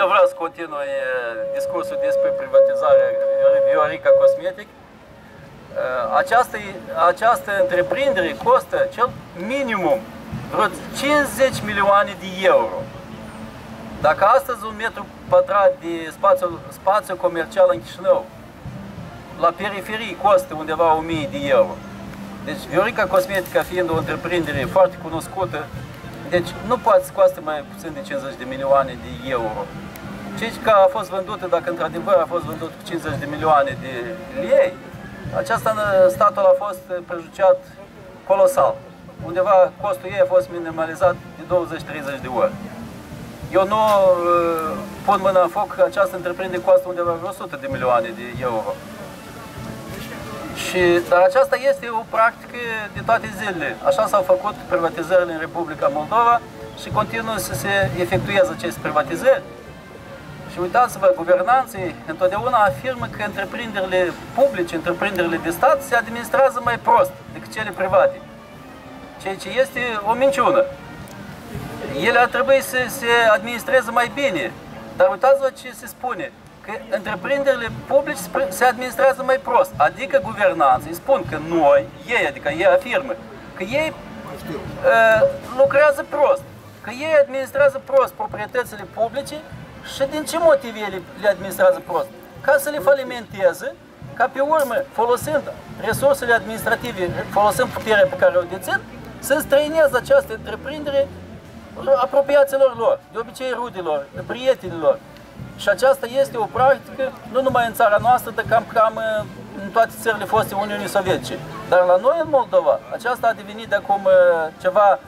Eu vreau să continui discursul despre privatizarea Viorica Cosmetic. Această, această întreprindere costă cel minimum vreo 50 milioane de euro. Dacă astăzi un metru pătrat de spațiu, spațiu comercial în Chișinău, la periferie costă undeva 1000 de euro. Deci Viorica Cosmetica fiind o întreprindere foarte cunoscută, deci nu poate să coste mai puțin de 50 de milioane de euro. Ceea că a fost vândută, dacă într-adevăr a fost vândut cu 50 de milioane de lei, aceasta statul a fost prejudiciat colosal. Undeva costul ei a fost minimalizat de 20-30 de ori. Eu nu uh, pun mâna în foc că această întreprindere costă undeva 100 de milioane de euro. Și, dar aceasta este o practică de toate zilele. Așa s-au făcut privatizările în Republica Moldova și continuă să se efectueze aceste privatizări. Și uitați-vă, guvernanții întotdeauna afirmă că întreprinderile publice, întreprinderile de stat se administrează mai prost decât cele private. Ceea ce este o minciună. Ele ar trebui să se administreze mai bine. Dar uitați-vă ce se spune că întreprinderile publice se administrează mai prost. Adică guvernanții spun că noi, ei, adică ei afirmă, că ei uh, lucrează prost, că ei administrează prost proprietățile publice și din ce motive ele le administrează prost? Ca să le falimenteze, ca pe urmă, folosind resursele administrative, folosind puterea pe care o dețin, să străineze această întreprindere apropiaților lor, de obicei rudilor, prietenilor, și aceasta este o practică, nu numai în țara noastră, dar cam, cam în toate țările foste Uniunii Sovietice. Dar la noi, în Moldova, aceasta a devenit de acum ceva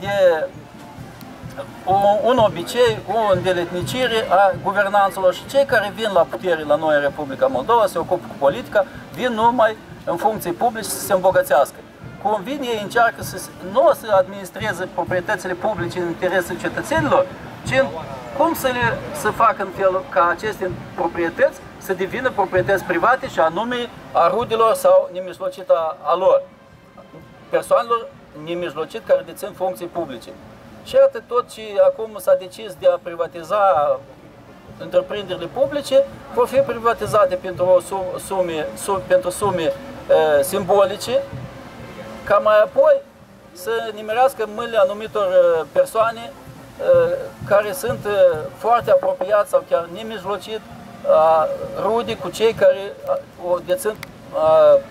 de un obicei, o îndeletnicire a guvernanților și cei care vin la putere la noi în Republica Moldova, se ocupă cu politica, vin numai în funcții publice să se îmbogățească. Cum vin ei încearcă să nu să administreze proprietățile publice în interesul cetățenilor, ci cum să, le, să facă în felul ca aceste proprietăți să devină proprietăți private și anume a rudilor sau nemijlocit a, a lor, persoanelor nemijlocit care dețin funcții publice. Și iată tot ce acum s-a decis de a privatiza întreprinderile publice, vor fi privatizate pentru, o sume, sum, pentru sume uh, simbolice, ca mai apoi să nimerească mâinile anumitor persoane Uh, care sunt uh, foarte apropiați sau chiar nemijlocit rude cu cei care o dețin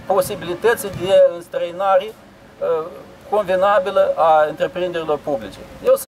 posibilități de înstrăinare convenabilă a întreprinderilor publice. Eu